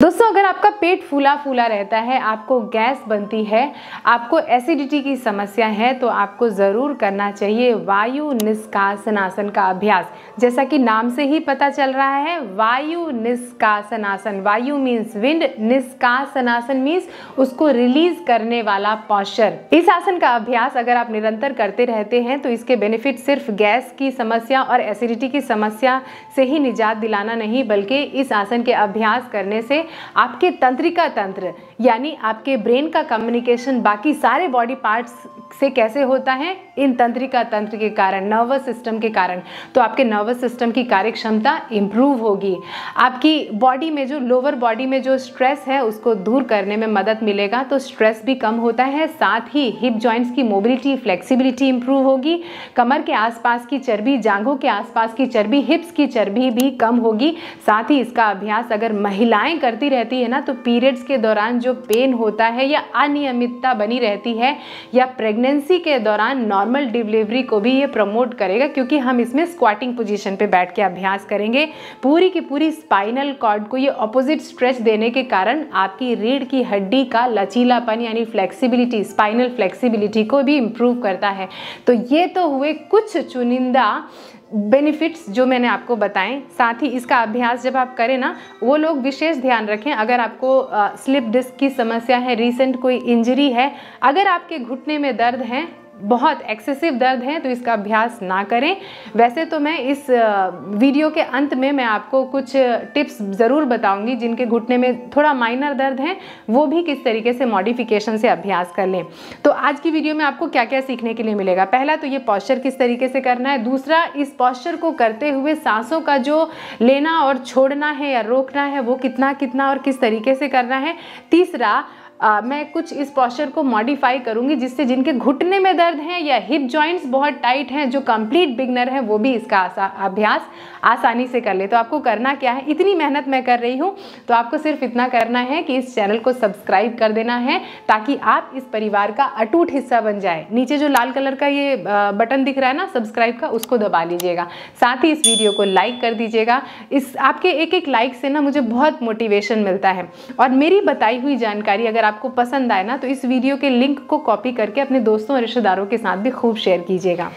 दोस्तों, अगर आपका पेट फूला फूला रहता है, आपको गैस बनती है, आपको एसिडिटी की समस्या है तो आपको ज़रूर करना चाहिए वायु निष्कासनासन का अभ्यास। जैसा कि नाम से ही पता चल रहा है, वायु निष्कासनासन। वायु मीन्स विंड निष्कासनासन मीन्स उसको रिलीज़ करने वाला पॉस्चर इस आसन का अभ्यास अगर आप निरंतर करते रहते हैं तो इसके बेनिफिट सिर्फ़ गैस की समस्या और एसिडिटी की समस्या से ही निजात दिलाना नहीं, बल्कि इस आसन के अभ्यास करने से आपके तंत्रिका तंत्र यानी आपके ब्रेन का कम्युनिकेशन बाकी सारे बॉडी पार्ट्स से कैसे होता है? इन तंत्रिका तंत्र के कारण नर्वस सिस्टम के कारण। तो आपके नर्वस सिस्टम की कार्य क्षमता इम्प्रूव होगी। आपकी बॉडी में जो लोअर बॉडी में जो स्ट्रेस है, उसको दूर करने में मदद मिलेगा। तो स्ट्रेस भी कम होता है, साथ ही हिप जॉइंट्स की मोबिलिटी फ्लेक्सिबिलिटी इंप्रूव होगी। कमर के आसपास की चर्बी, जांघों के आसपास की चर्बी हिप्स की चर्बी भी कम होगी। साथ ही इसका अभ्यास अगर महिलाएँ करती रहती है ना तो पीरियड्स के दौरान जो पेन होता है या अनियमितता बनी रहती है या प्रेगनेंसी के दौरान नॉर्मल डिलीवरी को भी ये प्रमोट करेगा, क्योंकि हम इसमें स्क्वाटिंग पोजीशन पे बैठ के अभ्यास करेंगे। पूरी की पूरी स्पाइनल कॉर्ड को ये ऑपोजिट स्ट्रेच देने के कारण आपकी रीढ़ की हड्डी का लचीलापन यानी फ्लेक्सिबिलिटी स्पाइनल फ्लेक्सिबिलिटी को भी इम्प्रूव करता है। तो ये तो हुए कुछ चुनिंदा बेनिफिट्स जो मैंने आपको बताएँ, साथ ही इसका अभ्यास जब आप करें ना, वो लोग विशेष ध्यान रखें। अगर आपको स्लिप डिस्क की समस्या है रीसेंट कोई इंजरी है, अगर आपके घुटने में दर्द है बहुत एक्सेसिव दर्द है तो इसका अभ्यास ना करें। वैसे तो मैं इस वीडियो के अंत में मैं आपको कुछ टिप्स ज़रूर बताऊँगी, जिनके घुटने में थोड़ा माइनर दर्द है, वो भी किस तरीके से मॉडिफिकेशन से अभ्यास कर लें। तो आज की वीडियो में आपको क्या क्या सीखने के लिए मिलेगा? पहला तो ये पॉस्चर किस तरीके से करना है, दूसरा इस पॉस्चर को करते हुए सांसों का जो लेना और छोड़ना है या रोकना है, वो कितना कितना और किस तरीके से करना है, तीसरा आ, मैं कुछ इस पॉस्चर को मॉडिफाई करूँगी जिससे जिनके घुटने में दर्द है या हिप जॉइंट्स बहुत टाइट हैं जो कंप्लीट बिगनर है वो भी इसका आसा, अभ्यास आसानी से कर ले। तो आपको करना क्या है? इतनी मेहनत मैं कर रही हूँ तो आपको सिर्फ़ इतना करना है कि इस चैनल को सब्सक्राइब कर देना है ताकि आप इस परिवार का अटूट हिस्सा बन जाए। नीचे जो लाल कलर का ये बटन दिख रहा है ना सब्सक्राइब का उसको दबा लीजिएगा। साथ ही इस वीडियो को लाइक कर दीजिएगा। इस आपके एक एक लाइक से ना मुझे बहुत मोटिवेशन मिलता है। और मेरी बताई हुई जानकारी अगर आपको पसंद आए ना तो इस वीडियो के लिंक को कॉपी करके अपने दोस्तों और रिश्तेदारों के साथ भी खूब शेयर कीजिएगा।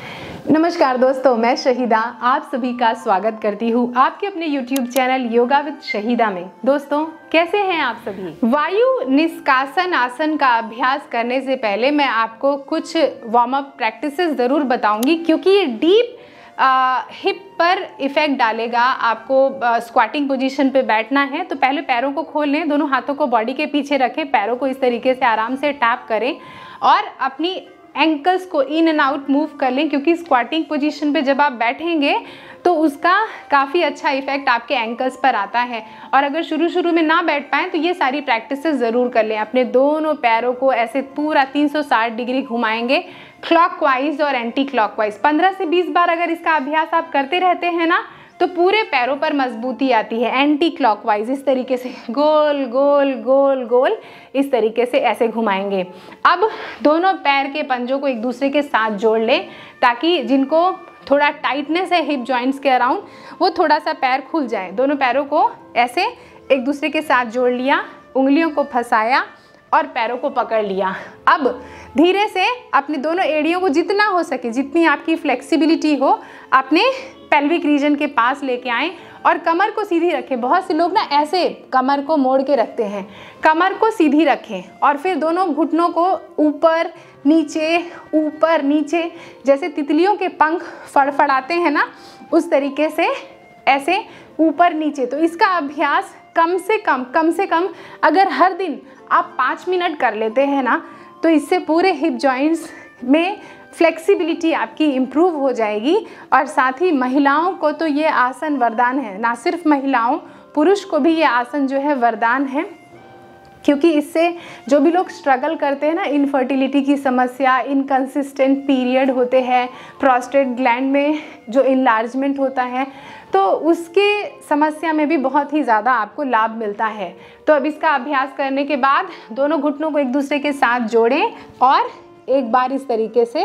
नमस्कार दोस्तों, मैं शहीदा, आप सभी का स्वागत करती हूँ आपके अपने YouTube channel yoga with Shahida में। दोस्तों, कैसे हैं आप सभी? वायु निष्कासन आसन का अभ्यास करने से पहले मैं आपको कुछ वार्म अप प्रैक्टिसेस ज़रूर बताऊँगी, क्योंकि ये डीप हिप पर इफ़ेक्ट डालेगा, आपको स्क्वाटिंग पोजीशन पे बैठना है तो पहले पैरों को खोल लें, दोनों हाथों को बॉडी के पीछे रखें, पैरों को इस तरीके से आराम से टैप करें और अपनी एंकल्स को इन एंड आउट मूव कर लें, क्योंकि स्क्वाटिंग पोजीशन पे जब आप बैठेंगे तो उसका काफ़ी अच्छा इफ़ेक्ट आपके एंकल्स पर आता है। और अगर शुरू शुरू में ना बैठ पाएँ तो ये सारी प्रैक्टिस ज़रूर कर लें। अपने दोनों पैरों को ऐसे पूरा 360 डिग्री घुमाएँगे क्लॉकवाइज और एंटी क्लॉकवाइज 15 से 20 बार अगर इसका अभ्यास आप करते रहते हैं ना तो पूरे पैरों पर मजबूती आती है। एंटी क्लॉकवाइज इस तरीके से। गोल गोल गोल गोल इस तरीके से ऐसे घुमाएँगे। अब दोनों पैर के पंजों को एक दूसरे के साथ जोड़ लें, ताकि जिनको थोड़ा टाइटनेस है हिप जॉइंट्स के अराउंड वो थोड़ा सा पैर खुल जाए। दोनों पैरों को ऐसे एक दूसरे के साथ जोड़ लिया, उंगलियों को फंसाया और पैरों को पकड़ लिया। अब धीरे से अपने दोनों एड़ियों को जितना हो सके, जितनी आपकी फ्लेक्सिबिलिटी हो, अपने पेल्विक रीजन के पास लेके आए और कमर को सीधी रखें। बहुत से लोग ना ऐसे कमर को मोड़ के रखते हैं। कमर को सीधी रखें और फिर दोनों घुटनों को ऊपर, नीचे ऊपर, नीचे, जैसे तितलियों के पंख फड़फड़ाते हैं ना, उस तरीके से ऐसे ऊपर, नीचे। तो इसका अभ्यास कम से कम कम से कम अगर हर दिन आप पाँच मिनट कर लेते हैं ना तो इससे पूरे हिप जॉइंट्स में फ्लेक्सिबिलिटी आपकी इम्प्रूव हो जाएगी। और साथ ही महिलाओं को तो ये आसन वरदान है, ना सिर्फ़ महिलाओं, पुरुष को भी ये आसन जो है वरदान है। क्योंकि इससे जो भी लोग स्ट्रगल करते हैं ना इनफर्टिलिटी की समस्या इनकन्सिस्टेंट पीरियड होते हैं प्रोस्टेट ग्लैंड में जो इनलार्जमेंट होता है तो उसके समस्या में भी बहुत ही ज़्यादा आपको लाभ मिलता है। तो अब इसका अभ्यास करने के बाद दोनों घुटनों को एक दूसरे के साथ जोड़ें और एक बार इस तरीके से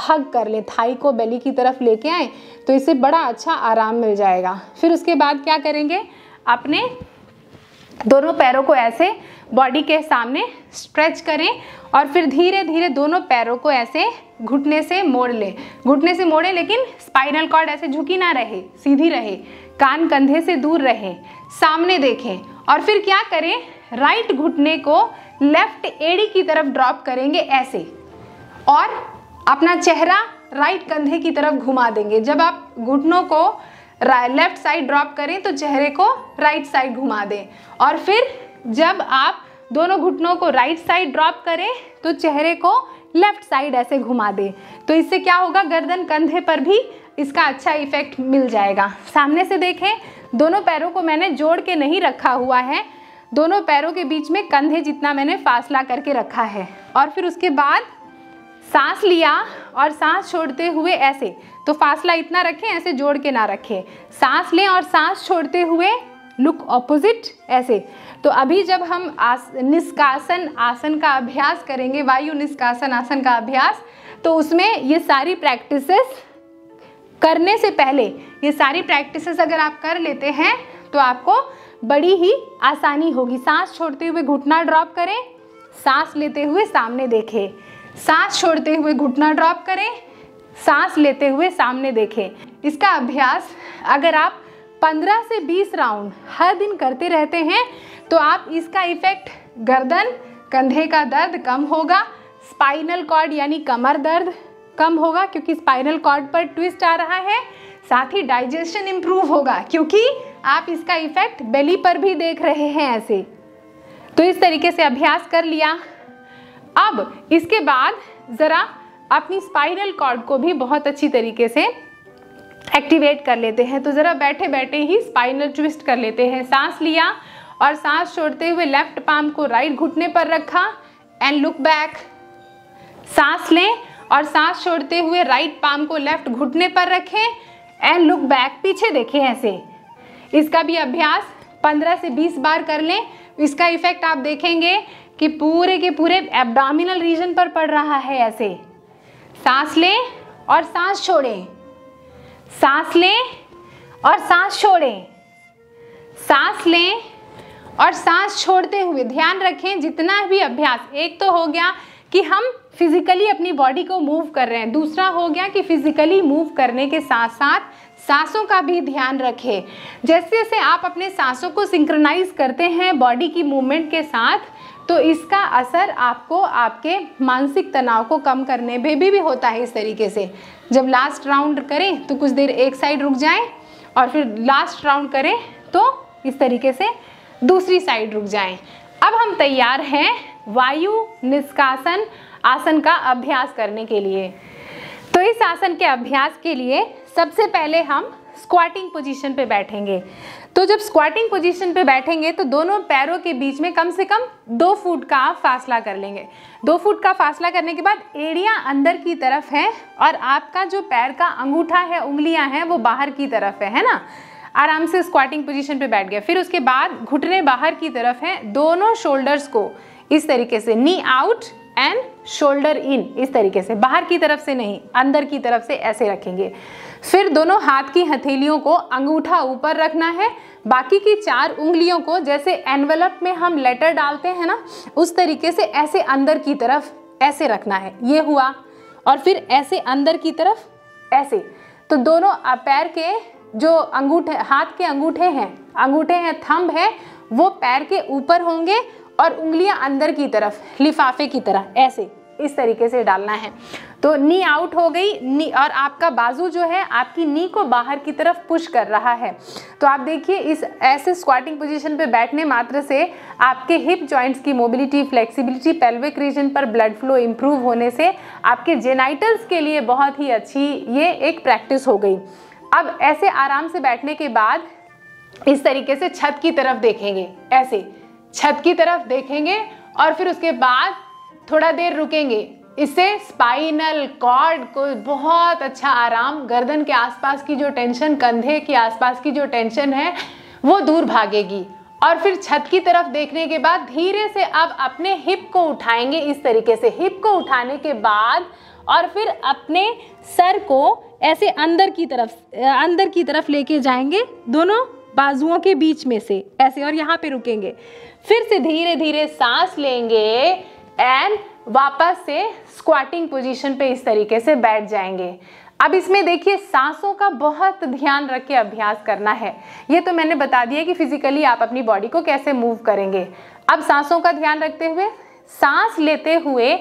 हग कर लें। थाई को बेली की तरफ़ लेके आए तो इससे बड़ा अच्छा आराम मिल जाएगा। फिर उसके बाद क्या करेंगे? अपने दोनों पैरों को ऐसे बॉडी के सामने स्ट्रेच करें और फिर धीरे धीरे दोनों पैरों को ऐसे घुटने से मोड़ लें। घुटने से मोड़ें, लेकिन स्पाइनल कॉर्ड ऐसे झुकी ना रहे, सीधी रहे। कान कंधे से दूर रहे, सामने देखें। और फिर क्या करें? राइट घुटने को लेफ़्ट एड़ी की तरफ़ ड्रॉप करेंगे ऐसे। और अपना चेहरा राइट कंधे की तरफ़ घुमा देंगे। जब आप घुटनों को लेफ़्ट साइड ड्रॉप करें तो चेहरे को राइट साइड घुमा दें। और फिर जब आप दोनों घुटनों को राइट साइड ड्रॉप करें तो चेहरे को लेफ़्ट साइड ऐसे घुमा दें। तो इससे क्या होगा? गर्दन कंधे पर भी इसका अच्छा इफ़ेक्ट मिल जाएगा। सामने से देखें, दोनों पैरों को मैंने जोड़ के नहीं रखा हुआ है। दोनों पैरों के बीच में कंधे जितना मैंने फासला करके रखा है। और फिर उसके बाद सांस लिया और सांस छोड़ते हुए ऐसे तो फासला इतना रखें, ऐसे जोड़ के ना रखें। सांस लें और सांस छोड़ते हुए लुक ऑपोजिट ऐसे। तो अभी जब हम आस, निष्कासन, आसन का अभ्यास करेंगे, वायु निष्कासन, आसन का अभ्यास तो उसमें ये सारी प्रैक्टिसेस करने से पहले, ये सारी प्रैक्टिसेस अगर आप कर लेते हैं तो आपको बड़ी ही आसानी होगी। सांस छोड़ते हुए घुटना ड्रॉप करें, सांस लेते हुए सामने देखें। सांस छोड़ते हुए घुटना ड्रॉप करें, सांस लेते हुए सामने देखें। इसका अभ्यास अगर आप 15 से 20 राउंड हर दिन करते रहते हैं तो आप इसका इफ़ेक्ट गर्दन, कंधे का दर्द कम होगा, स्पाइनल कॉर्ड यानी कमर दर्द कम होगा, क्योंकि स्पाइनल कॉर्ड पर ट्विस्ट आ रहा है, साथ ही डाइजेशन इम्प्रूव होगा, क्योंकि आप इसका इफ़ेक्ट बेली पर भी देख रहे हैं ऐसे। तो इस तरीके से अभ्यास कर लिया। अब इसके बाद ज़रा अपनी स्पाइनल कॉर्ड को भी बहुत अच्छी तरीके से एक्टिवेट कर लेते हैं। तो ज़रा बैठे बैठे ही स्पाइनल ट्विस्ट कर लेते हैं। सांस लिया और सांस छोड़ते हुए लेफ़्ट पाम को राइट घुटने पर रखा एंड लुक बैक सांस लें और सांस छोड़ते हुए राइट पाम को लेफ़्ट घुटने पर रखें एंड लुक बैक पीछे देखें ऐसे। इसका भी अभ्यास 15 से 20 बार कर लें। इसका इफ़ेक्ट आप देखेंगे कि पूरे के पूरे एब्डामिनल रीजन पर पड़ रहा है ऐसे। सांस लें और सांस छोड़ें। सांस लें और सांस छोड़ें। सांस लें और सांस छोड़ते हुए ध्यान रखें जितना भी अभ्यास। एक तो हो गया कि हम फिजिकली अपनी बॉडी को मूव कर रहे हैं। दूसरा हो गया कि फिजिकली मूव करने के साथ साथ सांसों का भी ध्यान रखें। जैसे जैसे आप अपने सांसों को सिंक्रोनाइज करते हैं बॉडी की मूवमेंट के साथ तो इसका असर आपको आपके मानसिक तनाव को कम करने में भी, भी होता है इस तरीके से। जब लास्ट राउंड करें तो कुछ देर एक साइड रुक जाएँ और फिर लास्ट राउंड करें तो इस तरीके से दूसरी साइड रुक जाएँ। अब हम तैयार हैं वायु निष्कासन आसन का अभ्यास करने के लिए। तो इस आसन के अभ्यास के लिए सबसे पहले हम स्क्वाटिंग पोजीशन पे बैठेंगे। तो जब स्क्वाटिंग पोजीशन पे बैठेंगे तो दोनों पैरों के बीच में कम से कम दो फुट का फासला कर लेंगे। दो फुट का फासला करने के बाद एड़ियाँ अंदर की तरफ़ है और आपका जो पैर का अंगूठा है, उंगलियाँ हैं, वो बाहर की तरफ़ है है ना? आराम से स्क्वाटिंग पोजीशन पे बैठ गया फिर उसके बाद घुटने बाहर की तरफ़ हैं, दोनों शोल्डर्स को इस तरीके से knee out and shoulder in इस तरीके से। बाहर की तरफ़ से नहीं, अंदर की तरफ़ से ऐसे रखेंगे। फिर दोनों हाथ की हथेलियों को अंगूठा ऊपर रखना है बाकी की चार उंगलियों को जैसे एनवेलप में हम लेटर डालते हैं ना, उस तरीके से ऐसे अंदर की तरफ़ ऐसे रखना है। ये हुआ और फिर ऐसे अंदर की तरफ़ ऐसे। तो दोनों पैर के जो अंगूठे, हाथ के अंगूठे हैं अंगूठे हैं, थंब है, वो पैर के ऊपर होंगे और उंगलियाँ अंदर की तरफ़, लिफाफे की तरह, ऐसे, इस तरीके से डालना है। तो नी आउट हो गई नी और आपका बाजू जो है, आपकी नी को बाहर की तरफ़ पुश कर रहा है। तो आप देखिए, इस ऐसे स्क्वाटिंग पोजीशन पे बैठने मात्र से आपके हिप जॉइंट्स की मोबिलिटी फ्लेक्सिबिलिटी पेल्विक रीजन पर ब्लड फ्लो इम्प्रूव होने से आपके जेनाइटल्स के लिए बहुत ही अच्छी ये एक प्रैक्टिस हो गई। अब ऐसे आराम से बैठने के बाद इस तरीके से छत की तरफ़ देखेंगे, ऐसे। छत की तरफ़ देखेंगे और फिर उसके बाद थोड़ा देर रुकेंगे। इससे स्पाइनल कॉर्ड को बहुत अच्छा आराम, गर्दन के आसपास की जो टेंशन कंधे के आसपास की जो टेंशन है, वो दूर भागेगी। और फिर छत की तरफ़ देखने के बाद धीरे से अब अपने हिप को उठाएँगे इस तरीके से। हिप को उठाने के बाद और फिर अपने सर को ऐसे अंदर की तरफ़, अंदर की तरफ़ लेके जाएँगे दोनों बाजुओं के बीच में से, ऐसे और यहाँ पे रुकेंगे। फिर से धीरे धीरे सांस लेंगे एंड वापस से स्क्वाटिंग पोजीशन पे इस तरीके से बैठ जाएँगे। अब इसमें देखिए, सांसों का बहुत ध्यान रख के अभ्यास करना है। ये तो मैंने बता दिया कि फिजिकली आप अपनी बॉडी को कैसे मूव करेंगे। अब सांसों का ध्यान रखते हुए, सांस लेते हुए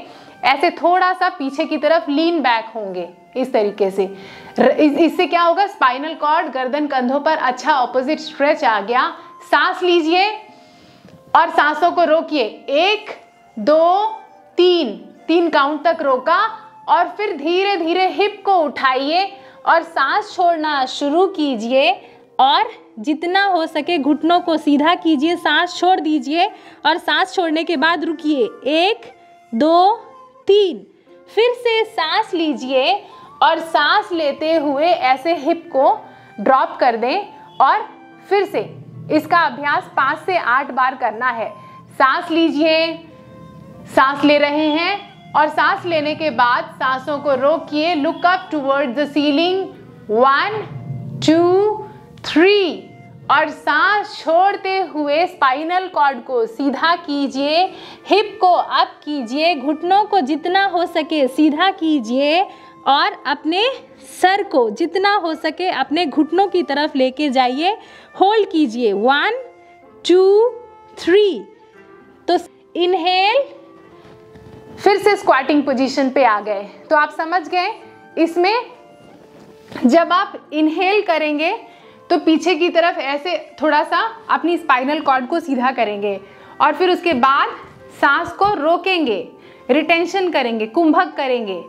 ऐसे थोड़ा सा पीछे की तरफ़ लीन बैक होंगे इस तरीके से। इससे क्या होगा? स्पाइनल कॉर्ड गर्दन कंधों पर अच्छा ऑपोजिट स्ट्रेच आ गया। सांस लीजिए और सांसों को रोकिए। एक, दो तीन तीन काउंट तक रोका और फिर धीरे धीरे हिप को उठाइए और सांस छोड़ना शुरू कीजिए और जितना हो सके घुटनों को सीधा कीजिए, सांस छोड़ दीजिए और सांस छोड़ने के बाद रुकिए। एक, दो, तीन। फिर से सांस लीजिए और सांस लेते हुए ऐसे हिप को ड्रॉप कर दें और फिर से इसका अभ्यास पाँच से आठ बार करना है। सांस लीजिए। सांस ले रहे हैं और सांस लेने के बाद सांसों को रोकिए look up toward the ceiling one two three और सांस छोड़ते हुए स्पाइनल कॉर्ड को सीधा कीजिए हिप को अप कीजिए, घुटनों को जितना हो सके सीधा कीजिए और अपने सर को जितना हो सके अपने घुटनों की तरफ़ लेके जाइए होल्ड कीजिए. वन टू थ्री तो इनहेल फिर से स्क्वाटिंग पोजीशन पे आ गए। तो आप समझ गए? इसमें जब आप इनहेल करेंगे तो पीछे की तरफ़ ऐसे थोड़ा सा अपनी स्पाइनल कॉर्ड को सीधा करेंगे और फिर उसके बाद सांस को रोकेंगे रिटेंशन करेंगे, कुंभक करेंगे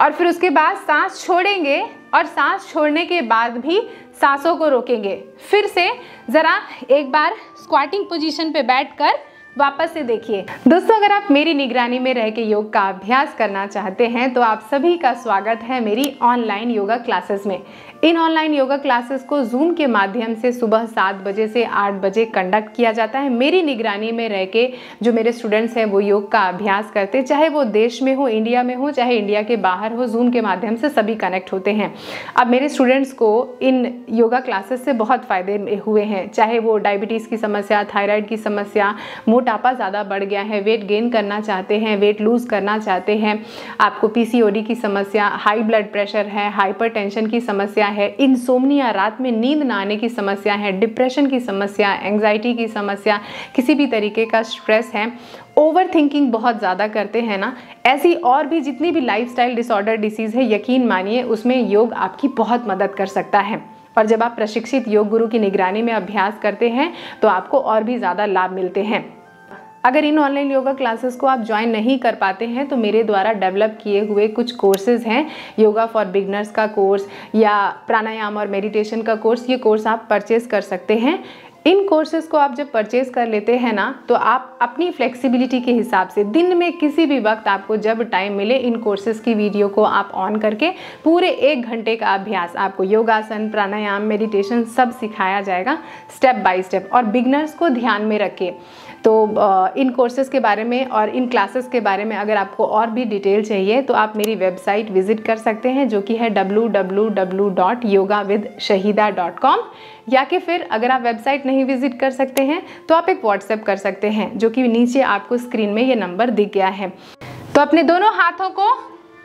और फिर उसके बाद सांस छोड़ेंगे और सांस छोड़ने के बाद भी सांसों को रोकेंगे। फिर से ज़रा एक बार स्क्वाटिंग पोजीशन पे बैठकर वापस से देखिए। दोस्तों, अगर आप मेरी निगरानी में रह के योग का अभ्यास करना चाहते हैं तो आप सभी का स्वागत है मेरी ऑनलाइन योगा क्लासेस में। इन ऑनलाइन योगा क्लासेस को जूम के माध्यम से सुबह सात बजे से आठ बजे कंडक्ट किया जाता है। मेरी निगरानी में रह के जो मेरे स्टूडेंट्स हैं वो योग का अभ्यास करते चाहे वो देश में हो इंडिया में हो, चाहे इंडिया के बाहर हो जूम के माध्यम से सभी कनेक्ट होते हैं। अब मेरे स्टूडेंट्स को इन योगा क्लासेस से बहुत फ़ायदे हुए हैं। चाहे वो डायबिटीज़ की समस्या थायराइड की समस्या, मोटापा ज़्यादा बढ़ गया है वेट गेन करना चाहते हैं वेट लूज़ करना चाहते हैं, आपको पीसीओडी की समस्या हाई ब्लड प्रेशर है हाइपर की समस्या है। इंसोमनिया रात में नींद ना आने की समस्या है डिप्रेशन की समस्या एंग्जाइटी की समस्या, किसी भी तरीके का स्ट्रेस है। ओवर थिंकिंग बहुत ज़्यादा करते हैं ना। ऐसी और भी जितनी भी लाइफस्टाइल डिसऑर्डर डिसीज़ है, यकीन मानिए, उसमें योग आपकी बहुत मदद कर सकता है। और जब आप प्रशिक्षित योग गुरु की निगरानी में अभ्यास करते हैं तो आपको और भी ज़्यादा लाभ मिलते हैं। अगर इन ऑनलाइन योगा क्लासेस को आप ज्वाइन नहीं कर पाते हैं तो मेरे द्वारा डेवलप किए हुए कुछ कोर्सेज हैं। योगा फॉर बिगनर्स का कोर्स या प्राणायाम और मेडिटेशन का कोर्स ये कोर्स आप परचेज़ कर सकते हैं। इन कोर्सेज को आप जब परचेज कर लेते हैं ना तो आप अपनी फ्लेक्सिबिलिटी के हिसाब से दिन में किसी भी वक्त आपको जब टाइम मिले, इन कोर्सेज की वीडियो को आप ऑन करके पूरे एक घंटे का अभ्यास, आपको योगासन, प्राणायाम मेडिटेशन सब सिखाया जाएगा स्टेप बाय स्टेप और बिगनर्स को ध्यान में रखें तो इन कोर्सेज़ के बारे में और इन क्लासेस के बारे में अगर आपको और भी डिटेल चाहिए तो आप मेरी वेबसाइट विज़िट कर सकते हैं, जो कि है कॉम या कि फिर अगर आप वेबसाइट नहीं विज़िट कर सकते हैं तो आप एक व्हाट्सएप कर सकते हैं, जो कि नीचे आपको स्क्रीन में ये नंबर दिख गया है। तो अपने दोनों हाथों को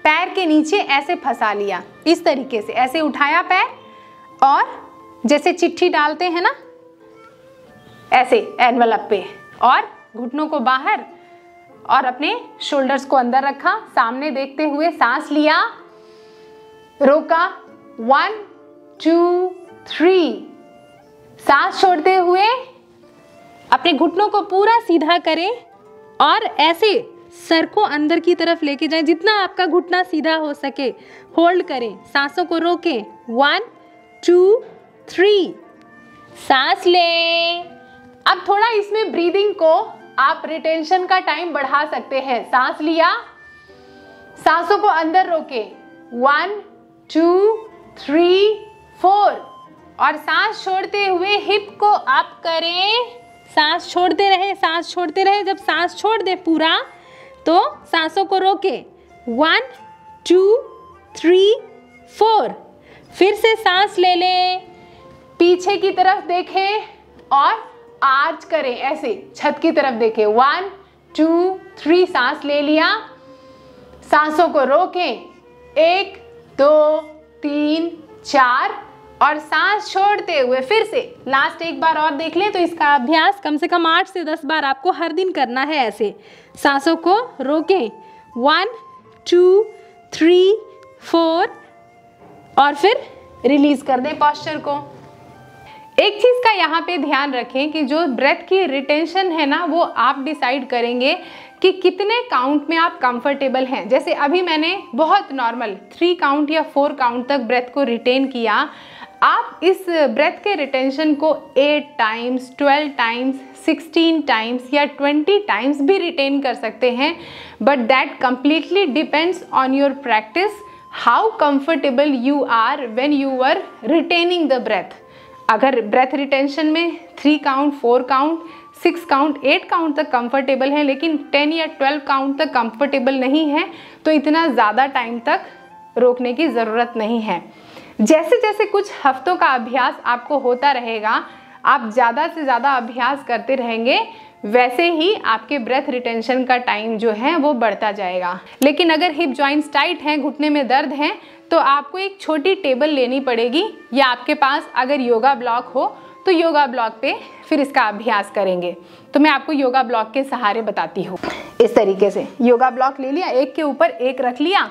पैर के नीचे ऐसे फंसा लिया, इस तरीके से, ऐसे उठाया पैर और जैसे चिट्ठी डालते हैं ना, ऐसे एनवलप पे। और घुटनों को बाहर और अपने शोल्डर्स को अंदर रखा, सामने देखते हुए सांस लिया। रोका। वन टू थ्री सांस छोड़ते हुए अपने घुटनों को पूरा सीधा करें और ऐसे सर को अंदर की तरफ़ लेके जाएँ, जितना आपका घुटना सीधा हो सके। होल्ड करें। सांसों को रोकें। वन टू थ्री सांस लें। अब थोड़ा इसमें ब्रीदिंग को आप रिटेंशन का टाइम बढ़ा सकते हैं। सांस लिया। सांसों को अंदर रोके। वन टू थ्री फोर और सांस छोड़ते हुए हिप को अप करें। सांस छोड़ते रहे, सांस छोड़ते रहे। जब सांस छोड़ दे पूरा तो सांसों को रोके। वन टू थ्री फोर फिर से सांस ले लें। पीछे की तरफ़ देखें और आर्च करें ऐसे, छत की तरफ़ देखें। वन टू थ्री सांस ले लिया। सांसों को रोकें। एक, दो, तीन, चार, और सांस छोड़ते हुए फिर से लास्ट एक बार और देख लें तो इसका अभ्यास कम से कम आठ से दस बार आपको हर दिन करना है ऐसे। सांसों को रोकें। वन टू थ्री फोर और फिर रिलीज़ कर दें पॉस्चर को। एक चीज़ का यहाँ पे ध्यान रखें कि जो ब्रेथ की रिटेंशन है ना, वो आप डिसाइड करेंगे कि कितने काउंट में आप कंफर्टेबल हैं। जैसे अभी मैंने बहुत नॉर्मल थ्री काउंट या फोर काउंट तक ब्रेथ को रिटेन किया। आप इस ब्रेथ के रिटेंशन को eight times twelve times sixteen times या ट्वेंटी टाइम्स भी रिटेन कर सकते हैं। But that completely depends on your practice how comfortable you are when you are retaining the breath अगर ब्रेथ रिटेंशन में three count four count six count eight count तक comfortable है, लेकिन ten या ट्वेल्व काउंट तक comfortable नहीं है तो इतना ज़्यादा टाइम तक रोकने की ज़रूरत नहीं है। जैसे जैसे कुछ हफ्तों का अभ्यास आपको होता रहेगा, आप ज़्यादा से ज़्यादा अभ्यास करते रहेंगे, वैसे ही आपके ब्रेथ रिटेंशन का टाइम जो है वो बढ़ता जाएगा। लेकिन अगर हिप जॉइंट्स टाइट हैं, घुटने में दर्द है तो आपको एक छोटी टेबल लेनी पड़ेगी या आपके पास अगर योगा ब्लॉक हो तो योगा ब्लॉक पे फिर इसका अभ्यास करेंगे। तो मैं आपको योगा ब्लॉक के सहारे बताती हूँ। इस तरीके से योगा ब्लॉक ले लिया एक के ऊपर एक रख लिया।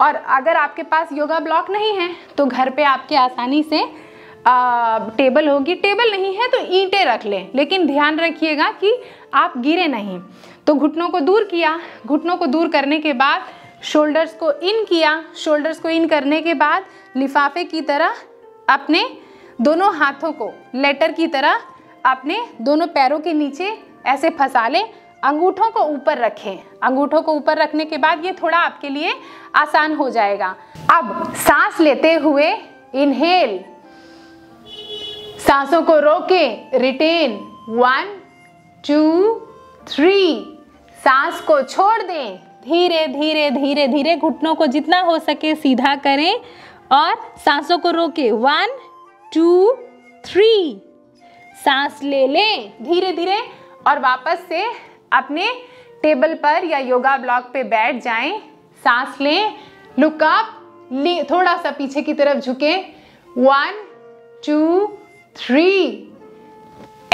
और अगर आपके पास योगा ब्लॉक नहीं है तो घर पे आपके आसानी से आ, टेबल होगी। टेबल नहीं है तो ईंटें रख लें लेकिन ध्यान रखिएगा कि आप गिरे नहीं। तो घुटनों को दूर किया। घुटनों को दूर करने के बाद शोल्डर्स को इन किया। शोल्डर्स को इन करने के बाद लिफाफे की तरह अपने दोनों हाथों को, लेटर की तरह अपने दोनों पैरों के नीचे ऐसे फंसा लें। अंगूठों को ऊपर रखें। अंगूठों को ऊपर रखने के बाद ये थोड़ा आपके लिए आसान हो जाएगा। अब सांस लेते हुए इनहेल। सांसों को रोके। रिटेन। One, two, three. सांस को छोड़ दें। धीरे धीरे धीरे धीरे घुटनों को जितना हो सके सीधा करें और सांसों को रोके। वन टू थ्री सांस ले लें धीरे धीरे और वापस से अपने टेबल पर या योगा ब्लॉक पे बैठ जाएँ। सांस लें लुक अप ले, थोड़ा सा पीछे की तरफ़ झुके। One two three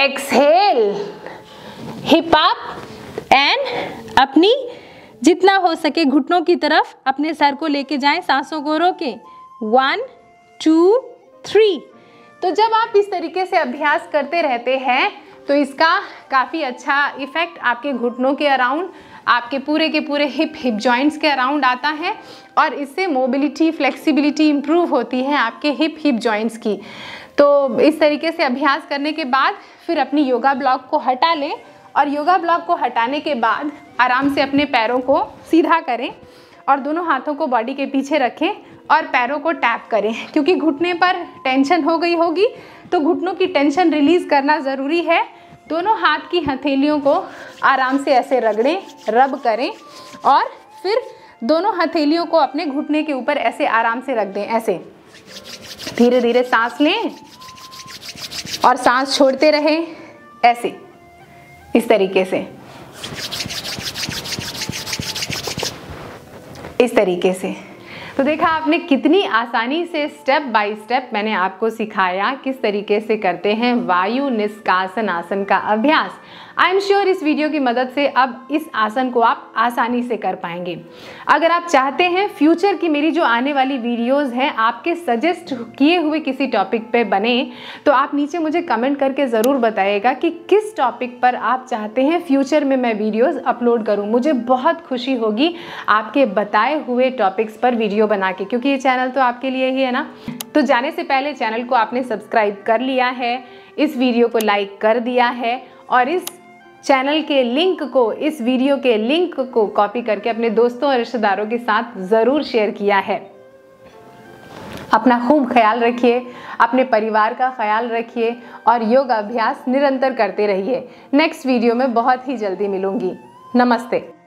exhale hip up and अपनी जितना हो सके घुटनों की तरफ़ अपने सर को लेके जाएँ, सांसों को रोकें। वन टू थ्री तो जब आप इस तरीके से अभ्यास करते रहते हैं तो इसका काफ़ी अच्छा इफ़ेक्ट आपके घुटनों के अराउंड आपके पूरे के पूरे हिप हिप जॉइंट्स के अराउंड आता है और इससे मोबिलिटी फ्लेक्सिबिलिटी इम्प्रूव होती है आपके हिप हिप जॉइंट्स की। तो इस तरीके से अभ्यास करने के बाद फिर अपनी योगा ब्लॉक को हटा लें और योगा ब्लॉक को हटाने के बाद आराम से अपने पैरों को सीधा करें और दोनों हाथों को बॉडी के पीछे रखें और पैरों को टैप करें। क्योंकि घुटने पर टेंशन हो गई होगी तो घुटनों की टेंशन रिलीज़ करना ज़रूरी है। दोनों हाथ की हथेलियों को आराम से ऐसे रगड़ें, रब करें और फिर दोनों हथेलियों को अपने घुटने के ऊपर ऐसे आराम से रख दें, ऐसे। धीरे धीरे सांस लें और सांस छोड़ते रहें, ऐसे। इस तरीके से। इस तरीके से। तो देखा आपने कितनी आसानी से स्टेप बाय स्टेप मैंने आपको सिखाया किस तरीके से करते हैं वायु निष्कासन आसन का अभ्यास। आई एम श्योर इस वीडियो की मदद से अब इस आसन को आप आसानी से कर पाएँगे। अगर आप चाहते हैं फ्यूचर की मेरी जो आने वाली वीडियोस हैं, आपके सजेस्ट किए हुए किसी टॉपिक पे बने तो आप नीचे मुझे कमेंट करके ज़रूर बताइएगा कि किस टॉपिक पर आप चाहते हैं फ्यूचर में मैं वीडियोज़ अपलोड करूँ। मुझे बहुत खुशी होगी आपके बताए हुए टॉपिक्स पर वीडियो बना के, क्योंकि ये चैनल तो आपके लिए ही है ना। तो जाने से पहले चैनल को आपने सब्सक्राइब कर लिया है, इस वीडियो को लाइक कर दिया है, और इस चैनल के लिंक को, इस वीडियो के लिंक को कॉपी करके अपने दोस्तों और रिश्तेदारों के साथ ज़रूर शेयर किया है। अपना खूब ख्याल रखिए, अपने परिवार का ख्याल रखिए, और योग अभ्यास निरंतर करते रहिए। नेक्स्ट वीडियो में बहुत ही जल्दी मिलूँगी। नमस्ते।